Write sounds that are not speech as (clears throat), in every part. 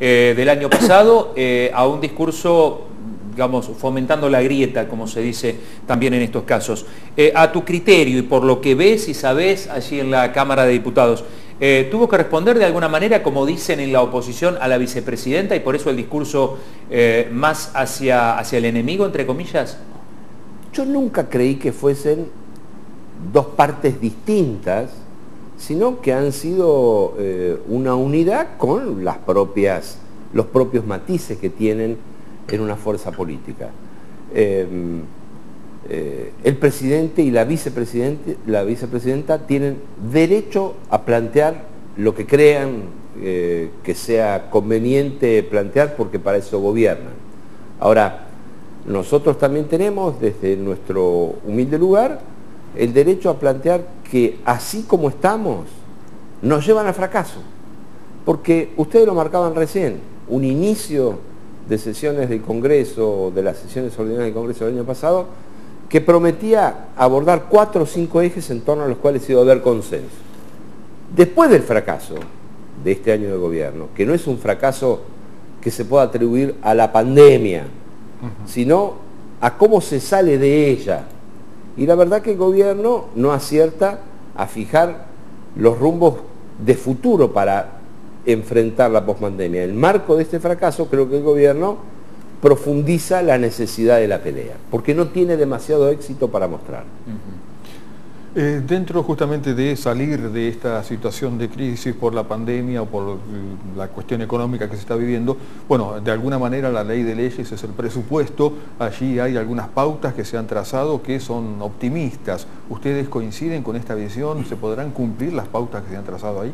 eh, del año pasado eh, a un discurso digamos, fomentando la grieta, como se dice también en estos casos. Eh, a tu criterio y por lo que ves y sabes allí en la Cámara de Diputados, ¿tuvo que responder de alguna manera, como dicen en la oposición, a la vicepresidenta y por eso el discurso más hacia, hacia el enemigo, entre comillas? Yo nunca creí que fuesen dos partes distintas sino que han sido eh, una unidad con las propias, los propios matices que tienen en una fuerza política. Em, eh, el presidente y la, la vicepresidenta tienen derecho a plantear lo que crean eh, que sea conveniente plantear porque para eso gobiernan. Ahora, nosotros también tenemos desde nuestro humilde lugar el derecho a plantear que así como estamos, nos llevan al fracaso. Porque ustedes lo marcaban recién, un inicio de sesiones del Congreso, de las sesiones ordinarias del Congreso del año pasado, que prometía abordar cuatro o cinco ejes en torno a los cuales iba a haber consenso. Después del fracaso de este año de gobierno, que no es un fracaso que se pueda atribuir a la pandemia, sino a cómo se sale de ella, y la verdad que el gobierno no acierta a fijar los rumbos de futuro para enfrentar la posmandemia. En el marco de este fracaso creo que el gobierno profundiza la necesidad de la pelea, porque no tiene demasiado éxito para mostrar. Eh, dentro justamente de salir de esta situación de crisis por la pandemia o por la cuestión económica que se está viviendo, bueno, de alguna manera la ley de leyes es el presupuesto, allí hay algunas pautas que se han trazado que son optimistas. ¿Ustedes coinciden con esta visión? ¿Se podrán cumplir las pautas que se han trazado ahí?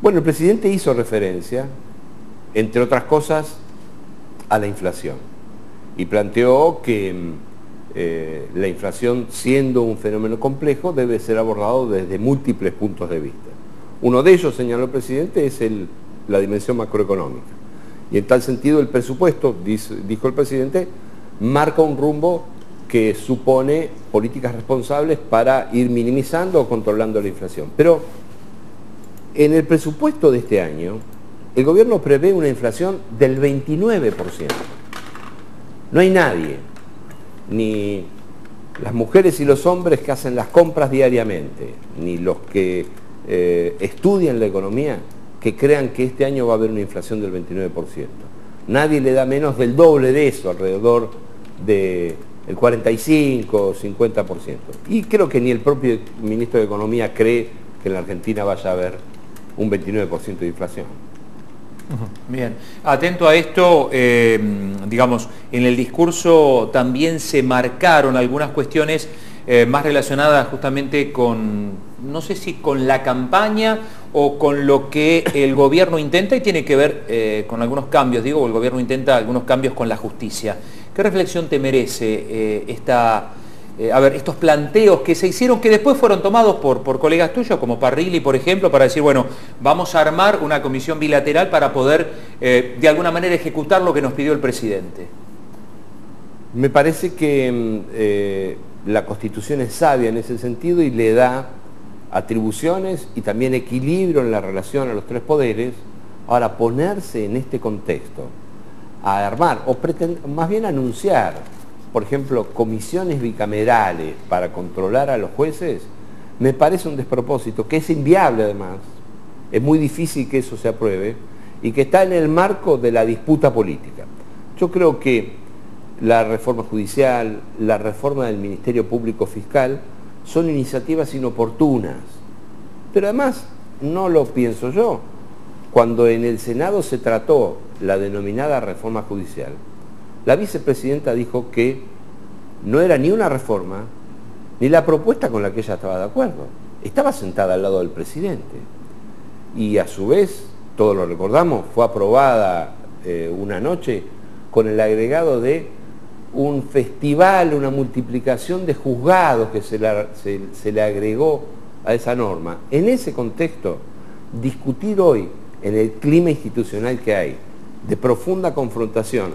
Bueno, el presidente hizo referencia, entre otras cosas, a la inflación y planteó que mm, eh, la inflación, siendo un fenómeno complejo, debe ser abordado desde múltiples puntos de vista. Uno de ellos, señaló el presidente, es la dimensión macroeconómica. Y en tal sentido el presupuesto, dijo el presidente, marca un rumbo que supone políticas responsables para ir minimizando o controlando la inflación. Pero en el presupuesto de este año, el gobierno prevé una inflación del 29%. No hay nadie ni las mujeres y los hombres que hacen las compras diariamente, ni los que eh, estudian la economía, que crean que este año va a haber una inflación del 29%. Nadie le da menos del doble de eso, alrededor del 45 o 50%. Y creo que ni el propio ministro de Economía cree que en la Argentina vaya a haber un 29% de inflación. Bien, atento a esto, eh, digamos, en el discurso también se marcaron algunas cuestiones eh, más relacionadas justamente con, no sé si con la campaña o con lo que el (coughs) gobierno intenta y tiene que ver eh, con algunos cambios, digo, el gobierno intenta algunos cambios con la justicia. ¿Qué reflexión te merece esta eh, a ver, estos planteos que se hicieron, que después fueron tomados por, por colegas tuyos, como Parrilli, por ejemplo, para decir, bueno, vamos a armar una comisión bilateral para poder, eh, de alguna manera, ejecutar lo que nos pidió el presidente. Me parece que mm, eh, la Constitución es sabia en ese sentido y le da atribuciones y también equilibrio en la relación a los tres poderes. Ahora, ponerse en este contexto a armar, o más bien anunciar por ejemplo, comisiones bicamerales para controlar a los jueces, me parece un despropósito, que es inviable además, es muy difícil que eso se apruebe, y que está en el marco de la disputa política. Yo creo que la reforma judicial, la reforma del Ministerio Público Fiscal, son iniciativas inoportunas. Pero además, no lo pienso yo, cuando en el Senado se trató la denominada reforma judicial, la vicepresidenta dijo que no era ni una reforma, ni la propuesta con la que ella estaba de acuerdo. Estaba sentada al lado del presidente. Y a su vez, todos lo recordamos, fue aprobada eh, una noche con el agregado de un festival, una multiplicación de juzgados que se, se le agregó a esa norma. En ese contexto, discutir hoy, en el clima institucional que hay, de profunda confrontación,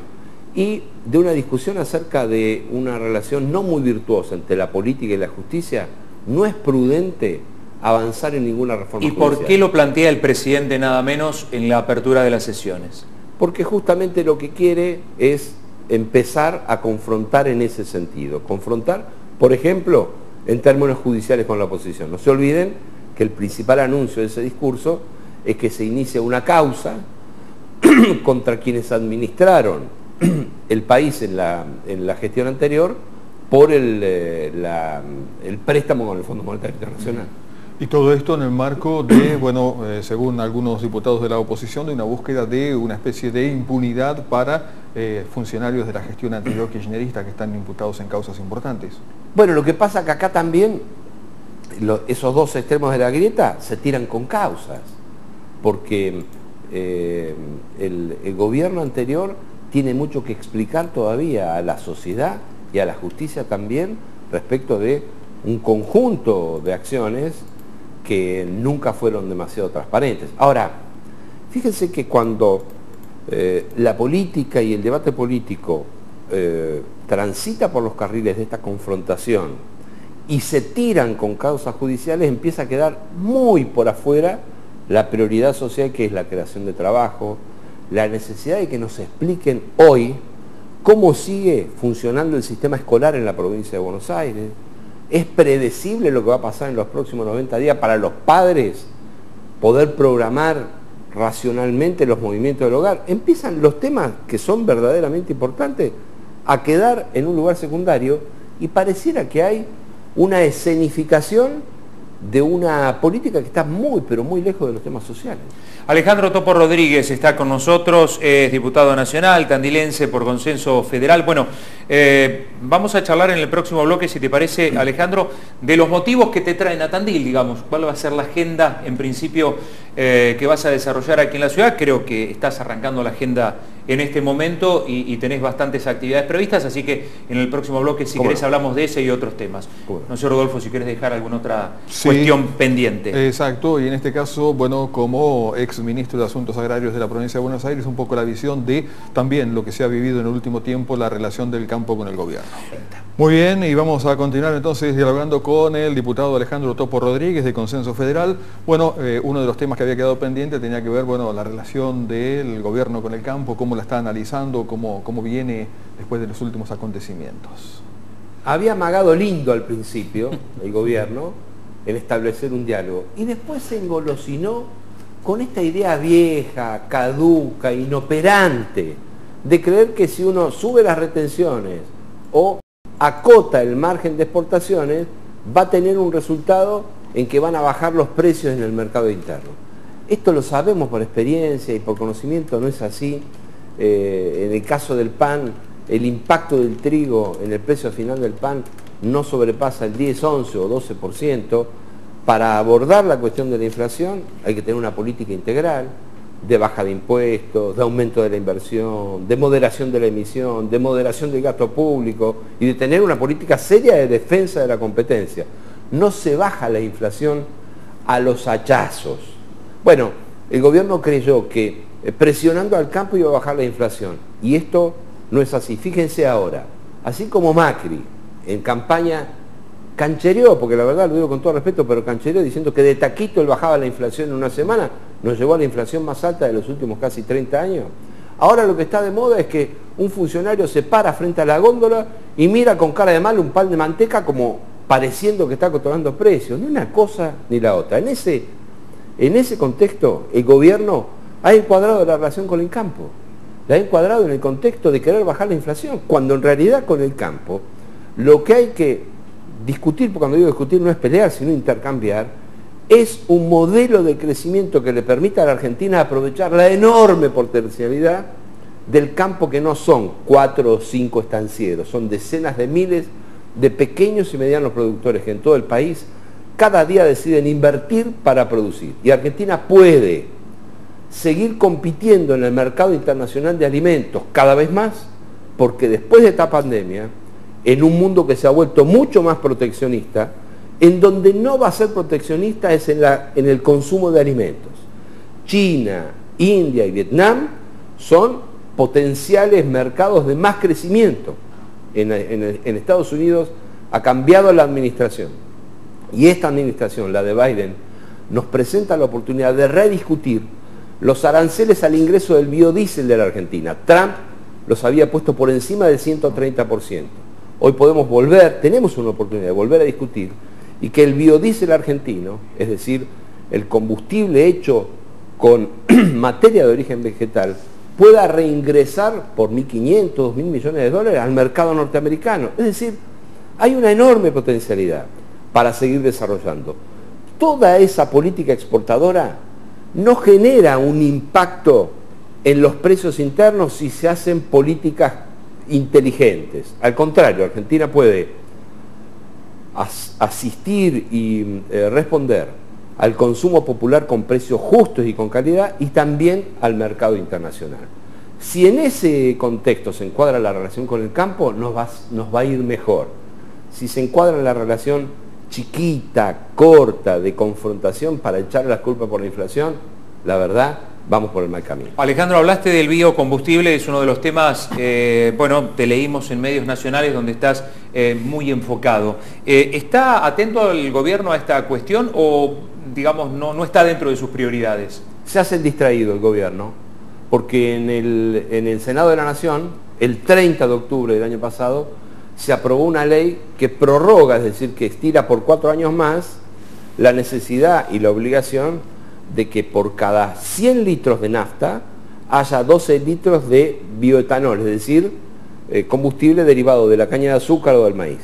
y de una discusión acerca de una relación no muy virtuosa entre la política y la justicia, no es prudente avanzar en ninguna reforma ¿Y por qué lo plantea el presidente nada menos en la apertura de las sesiones? Porque justamente lo que quiere es empezar a confrontar en ese sentido. Confrontar, por ejemplo, en términos judiciales con la oposición. No se olviden que el principal anuncio de ese discurso es que se inicia una causa (clears throat) contra quienes administraron (clears throat) el país en la, gestión anterior por el, eh, el préstamo con el Fondo Monetario Internacional. Y todo esto en el marco de, (clears throat) bueno, eh, según algunos diputados de la oposición, de una búsqueda de una especie de impunidad para eh, funcionarios de la gestión anterior kirchnerista que están imputados en causas importantes. Bueno, lo que pasa que acá también esos dos extremos de la grieta se tiran con causas, porque eh, el gobierno anterior tiene mucho que explicar todavía a la sociedad y a la justicia también respecto de un conjunto de acciones que nunca fueron demasiado transparentes. Ahora, fíjense que cuando eh, la política y el debate político eh, transita por los carriles de esta confrontación y se tiran con causas judiciales, empieza a quedar muy por afuera la prioridad social que es la creación de trabajo, la necesidad de que nos expliquen hoy cómo sigue funcionando el sistema escolar en la provincia de Buenos Aires, es predecible lo que va a pasar en los próximos 90 días para los padres poder programar racionalmente los movimientos del hogar. Empiezan los temas que son verdaderamente importantes a quedar en un lugar secundario y pareciera que hay una escenificación de una política que está muy, pero muy lejos de los temas sociales. Alejandro Topo Rodríguez está con nosotros, es diputado nacional, tandilense por consenso federal. Bueno, eh, vamos a charlar en el próximo bloque, si te parece, Alejandro, de los motivos que te traen a Tandil, digamos. ¿Cuál va a ser la agenda, en principio, eh, que vas a desarrollar aquí en la ciudad? Creo que estás arrancando la agenda en este momento y, tenés bastantes actividades previstas, así que en el próximo bloque, si querés, hablamos de ese y otros temas. No sé, Rodolfo, si quieres dejar alguna otra cuestión pendiente. Exacto, y en este caso, bueno, como ex ministro de Asuntos Agrarios de la provincia de Buenos Aires, un poco la visión de también lo que se ha vivido en el último tiempo, la relación del campo con el gobierno. Muy bien, y vamos a continuar entonces dialogando con el diputado Alejandro Topo Rodríguez de Consenso Federal. Bueno, eh, uno de los temas que había quedado pendiente tenía que ver, bueno, la relación del gobierno con el campo, cómo la está analizando, cómo, cómo viene después de los últimos acontecimientos. Había amagado lindo al principio el gobierno en establecer un diálogo y después se engolosinó con esta idea vieja, caduca, inoperante, de creer que si uno sube las retenciones o acota el margen de exportaciones, va a tener un resultado en que van a bajar los precios en el mercado interno. Esto lo sabemos por experiencia y por conocimiento, no es así. Eh, en el caso del pan, el impacto del trigo en el precio final del pan no sobrepasa el 10, 11 o 12%. Para abordar la cuestión de la inflación hay que tener una política integral de baja de impuestos, de aumento de la inversión, de moderación de la emisión, de moderación del gasto público y de tener una política seria de defensa de la competencia. No se baja la inflación a los hachazos. Bueno, el gobierno creyó que presionando al campo iba a bajar la inflación. Y esto no es así. Fíjense ahora, así como Macri en campaña canchereó, porque la verdad lo digo con todo respeto, pero canchereó diciendo que de taquito él bajaba la inflación en una semana, nos llevó a la inflación más alta de los últimos casi 30 años. Ahora lo que está de moda es que un funcionario se para frente a la góndola y mira con cara de mal un pan de manteca como pareciendo que está controlando precios. Ni una cosa ni la otra. En ese, en ese contexto, el gobierno ha encuadrado la relación con el campo, la ha encuadrado en el contexto de querer bajar la inflación, cuando en realidad con el campo lo que hay que discutir, porque cuando digo discutir no es pelear, sino intercambiar, es un modelo de crecimiento que le permita a la Argentina aprovechar la enorme potencialidad del campo que no son cuatro o cinco estancieros, son decenas de miles de pequeños y medianos productores que en todo el país cada día deciden invertir para producir. Y Argentina puede seguir compitiendo en el mercado internacional de alimentos cada vez más, porque después de esta pandemia, en un mundo que se ha vuelto mucho más proteccionista, en donde no va a ser proteccionista es en, el consumo de alimentos. China, India y Vietnam son potenciales mercados de más crecimiento. En, en Estados Unidos ha cambiado la administración. y esta administración, la de Biden, nos presenta la oportunidad de rediscutir los aranceles al ingreso del biodiesel de la Argentina. Trump los había puesto por encima del 130%. Hoy podemos volver, tenemos una oportunidad de volver a discutir y que el biodiesel argentino, es decir, el combustible hecho con (clears throat) materia de origen vegetal, pueda reingresar por 1.500, 2.000 millones de dólares al mercado norteamericano. Es decir, hay una enorme potencialidad para seguir desarrollando. Toda esa política exportadora no genera un impacto en los precios internos si se hacen políticas inteligentes. Al contrario, Argentina puede asistir y eh, responder al consumo popular con precios justos y con calidad y también al mercado internacional. Si en ese contexto se encuadra la relación con el campo, nos va, a ir mejor. Si se encuadra en la relación chiquita, corta, de confrontación para echarle las culpas por la inflación, la verdad, vamos por el mal camino. Alejandro, hablaste del biocombustible, es uno de los temas, eh, bueno, te leímos en medios nacionales donde estás eh, muy enfocado. Eh, ¿Está atento el gobierno a esta cuestión o, digamos, no, no está dentro de sus prioridades? Se hace el distraído el gobierno, porque en el, en el Senado de la Nación, el 30 de octubre del año pasado, se aprobó una ley que prorroga, es decir, que estira por cuatro años más la necesidad y la obligación de que por cada 100 litros de nafta haya 12 litros de bioetanol, es decir, eh, combustible derivado de la caña de azúcar o del maíz.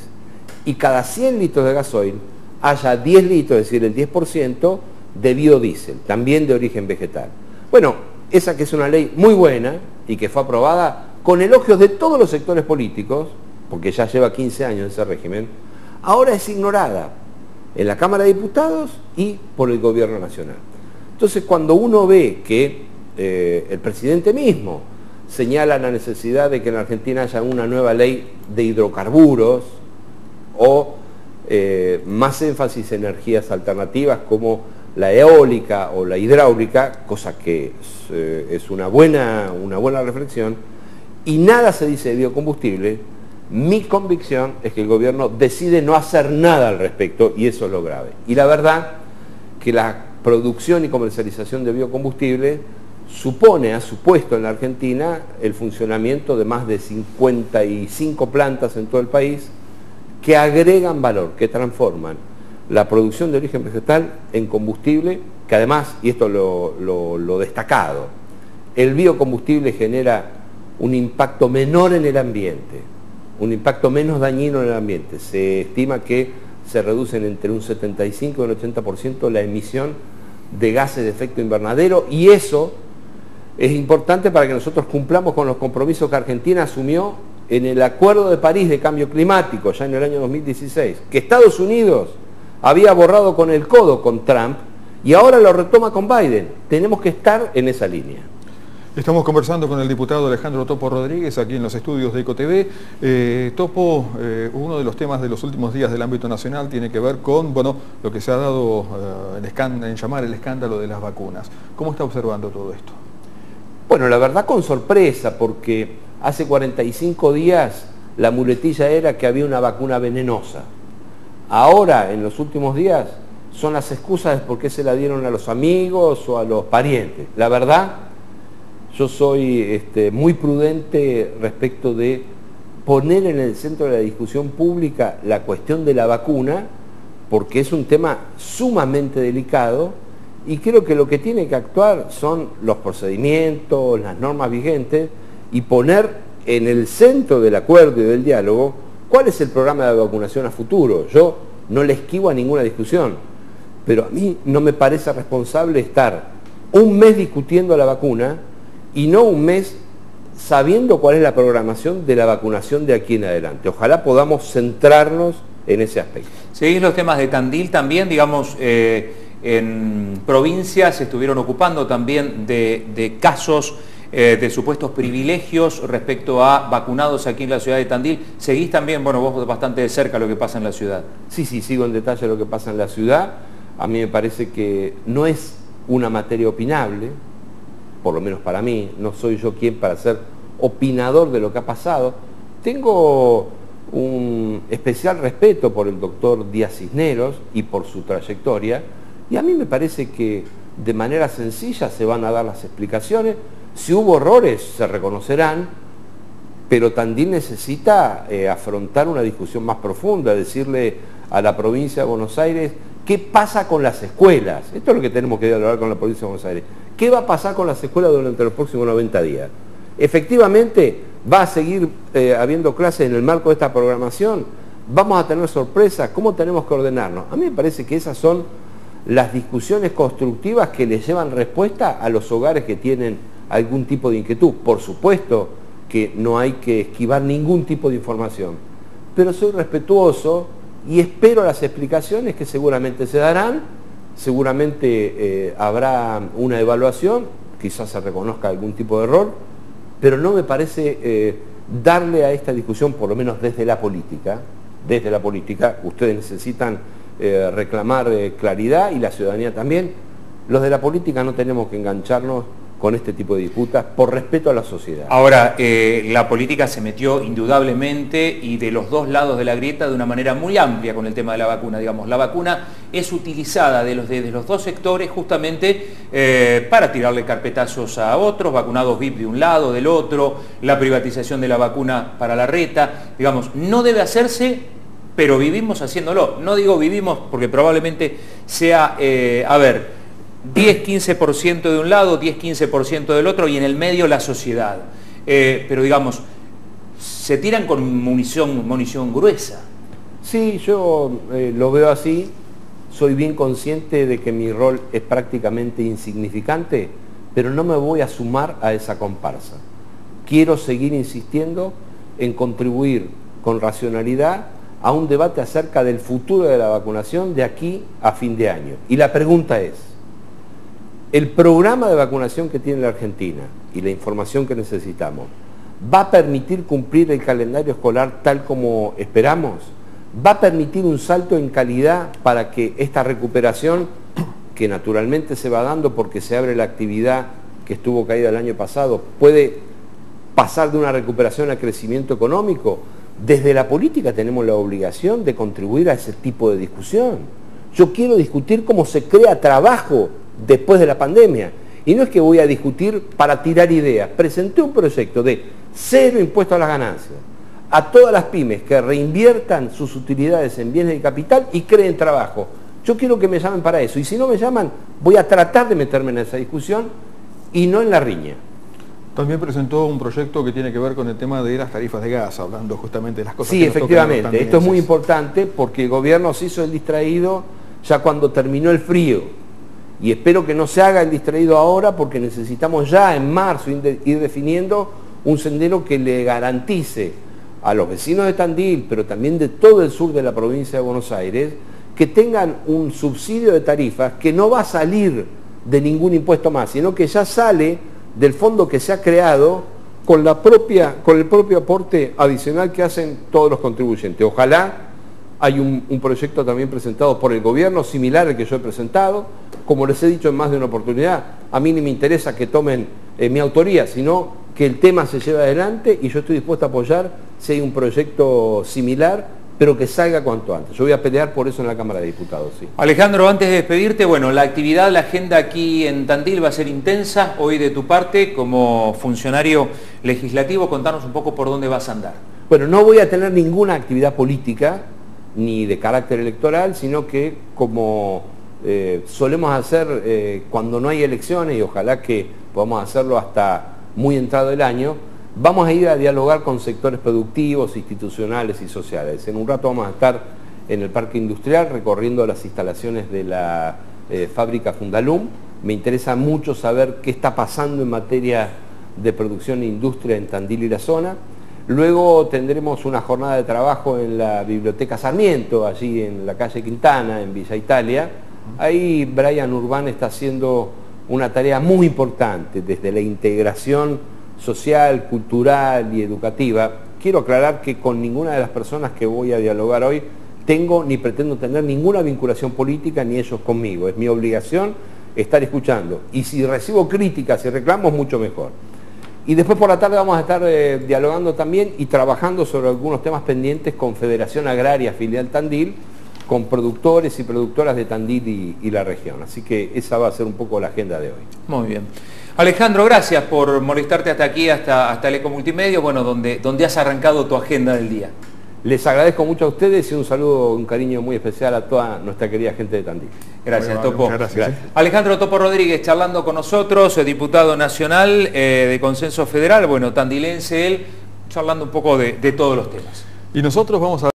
Y cada 100 litros de gasoil haya 10 litros, es decir, el 10% de biodiesel, también de origen vegetal. Bueno, esa que es una ley muy buena y que fue aprobada con elogios de todos los sectores políticos, porque ya lleva 15 años ese régimen, ahora es ignorada en la Cámara de Diputados y por el Gobierno Nacional. Entonces, cuando uno ve que eh, el presidente mismo señala la necesidad de que en Argentina haya una nueva ley de hidrocarburos o eh, más énfasis en energías alternativas como la eólica o la hidráulica, cosa que es, eh, una, buena, una buena reflexión, y nada se dice de biocombustible, mi convicción es que el gobierno decide no hacer nada al respecto y eso es lo grave. Y la verdad que la producción y comercialización de biocombustible supone, ha supuesto en la Argentina el funcionamiento de más de 55 plantas en todo el país que agregan valor, que transforman la producción de origen vegetal en combustible, que además, y esto lo, lo destacado, el biocombustible genera un impacto menor en el ambiente, un impacto menos dañino en el ambiente. Se estima que se reducen entre un 75 y un 80% la emisión de gases de efecto invernadero y eso es importante para que nosotros cumplamos con los compromisos que Argentina asumió en el Acuerdo de París de Cambio Climático, ya en el año 2016, que Estados Unidos había borrado con el codo con Trump y ahora lo retoma con Biden. Tenemos que estar en esa línea. Estamos conversando con el diputado Alejandro Topo Rodríguez aquí en los estudios de EcoTV. Eh, Topo, eh, uno de los temas de los últimos días del ámbito nacional tiene que ver con bueno, lo que se ha dado eh, en, llamar el escándalo de las vacunas. ¿Cómo está observando todo esto? Bueno, la verdad con sorpresa, porque hace 45 días la muletilla era que había una vacuna venenosa. Ahora, en los últimos días, son las excusas de por qué se la dieron a los amigos o a los parientes. La verdad yo soy este, muy prudente respecto de poner en el centro de la discusión pública la cuestión de la vacuna, porque es un tema sumamente delicado y creo que lo que tiene que actuar son los procedimientos, las normas vigentes y poner en el centro del acuerdo y del diálogo cuál es el programa de vacunación a futuro. Yo no le esquivo a ninguna discusión, pero a mí no me parece responsable estar un mes discutiendo la vacuna y no un mes sabiendo cuál es la programación de la vacunación de aquí en adelante. Ojalá podamos centrarnos en ese aspecto. Seguís los temas de Tandil también, digamos, eh, en provincias se estuvieron ocupando también de, casos eh, de supuestos privilegios respecto a vacunados aquí en la ciudad de Tandil. ¿Seguís también, bueno, vos bastante de cerca lo que pasa en la ciudad? Sí, sí, sigo en detalle lo que pasa en la ciudad. A mí me parece que no es una materia opinable, por lo menos para mí, no soy yo quien para ser opinador de lo que ha pasado. Tengo un especial respeto por el doctor Díaz Cisneros y por su trayectoria, y a mí me parece que de manera sencilla se van a dar las explicaciones. Si hubo errores, se reconocerán, pero Tandil necesita eh, afrontar una discusión más profunda, decirle a la provincia de Buenos Aires qué pasa con las escuelas. Esto es lo que tenemos que hablar con la provincia de Buenos Aires. ¿Qué va a pasar con las escuelas durante los próximos 90 días? Efectivamente, va a seguir eh, habiendo clases en el marco de esta programación. Vamos a tener sorpresas. ¿Cómo tenemos que ordenarnos? A mí me parece que esas son las discusiones constructivas que le llevan respuesta a los hogares que tienen algún tipo de inquietud. Por supuesto que no hay que esquivar ningún tipo de información, pero soy respetuoso y espero las explicaciones que seguramente se darán, seguramente eh, habrá una evaluación, quizás se reconozca algún tipo de error, pero no me parece eh, darle a esta discusión, por lo menos desde la política, desde la política, ustedes necesitan eh, reclamar claridad y la ciudadanía también, los de la política no tenemos que engancharnos con este tipo de disputas por respeto a la sociedad. Ahora, eh, la política se metió indudablemente y de los dos lados de la grieta de una manera muy amplia con el tema de la vacuna. Digamos, la vacuna es utilizada de los, de, los dos sectores justamente eh, para tirarle carpetazos a otros, vacunados VIP de un lado, del otro, la privatización de la vacuna para la reta. Digamos, no debe hacerse, pero vivimos haciéndolo. No digo vivimos porque probablemente sea, eh, a ver, 10-15% de un lado, 10-15% del otro y en el medio la sociedad. Eh, pero digamos, se tiran con munición, munición gruesa. Sí, yo eh, lo veo así. Soy bien consciente de que mi rol es prácticamente insignificante, pero no me voy a sumar a esa comparsa. Quiero seguir insistiendo en contribuir con racionalidad a un debate acerca del futuro de la vacunación de aquí a fin de año. Y la pregunta es, el programa de vacunación que tiene la Argentina y la información que necesitamos, ¿va a permitir cumplir el calendario escolar tal como esperamos? ¿Va a permitir un salto en calidad para que esta recuperación, que naturalmente se va dando porque se abre la actividad que estuvo caída el año pasado, puede pasar de una recuperación a crecimiento económico? Desde la política tenemos la obligación de contribuir a ese tipo de discusión. Yo quiero discutir cómo se crea trabajo después de la pandemia. Y no es que voy a discutir para tirar ideas. Presenté un proyecto de cero impuesto a las ganancias a todas las pymes que reinviertan sus utilidades en bienes de capital y creen trabajo. Yo quiero que me llamen para eso. Y si no me llaman, voy a tratar de meterme en esa discusión y no en la riña. También presentó un proyecto que tiene que ver con el tema de las tarifas de gas, hablando justamente de las cosas sí, efectivamente. Esto es muy importante porque el gobierno se hizo el distraído ya cuando terminó el frío y espero que no se haga el distraído ahora porque necesitamos ya en marzo ir definiendo un sendero que le garantice a los vecinos de Tandil, pero también de todo el sur de la provincia de Buenos Aires, que tengan un subsidio de tarifas que no va a salir de ningún impuesto más, sino que ya sale del fondo que se ha creado con, la propia, con el propio aporte adicional que hacen todos los contribuyentes. Ojalá hay un, proyecto también presentado por el gobierno, similar al que yo he presentado. Como les he dicho en más de una oportunidad, a mí ni me interesa que tomen eh, mi autoría, sino que el tema se lleve adelante y yo estoy dispuesto a apoyar si hay un proyecto similar, pero que salga cuanto antes. Yo voy a pelear por eso en la Cámara de Diputados. Sí. Alejandro, antes de despedirte, bueno, la actividad, la agenda aquí en Tandil va a ser intensa. Hoy de tu parte, como funcionario legislativo, contanos un poco por dónde vas a andar. Bueno, no voy a tener ninguna actividad política, ni de carácter electoral, sino que como eh, solemos hacer eh, cuando no hay elecciones, y ojalá que podamos hacerlo hasta muy entrado el año, vamos a ir a dialogar con sectores productivos, institucionales y sociales. En un rato vamos a estar en el Parque Industrial recorriendo las instalaciones de la eh, fábrica Fundalum. Me interesa mucho saber qué está pasando en materia de producción e industria en Tandil y la zona. Luego tendremos una jornada de trabajo en la Biblioteca Sarmiento, allí en la calle Quintana, en Villa Italia. Ahí Brian Urbán está haciendo una tarea muy importante desde la integración social, cultural y educativa. Quiero aclarar que con ninguna de las personas que voy a dialogar hoy tengo ni pretendo tener ninguna vinculación política ni ellos conmigo. Es mi obligación estar escuchando. Y si recibo críticas y reclamos, mucho mejor. Y después por la tarde vamos a estar eh, dialogando también y trabajando sobre algunos temas pendientes con Federación Agraria Filial Tandil, con productores y productoras de Tandil y, la región. Así que esa va a ser un poco la agenda de hoy. Muy bien. Alejandro, gracias por molestarte hasta aquí, hasta, hasta el Eco Multimedio, bueno, donde, donde has arrancado tu agenda del día. Les agradezco mucho a ustedes y un saludo, un cariño muy especial a toda nuestra querida gente de Tandil. Gracias, Topo. Gracias. Alejandro Topo Rodríguez charlando con nosotros, diputado nacional eh, de Consenso Federal, bueno, tandilense él, charlando un poco de, de todos los temas. Y nosotros vamos a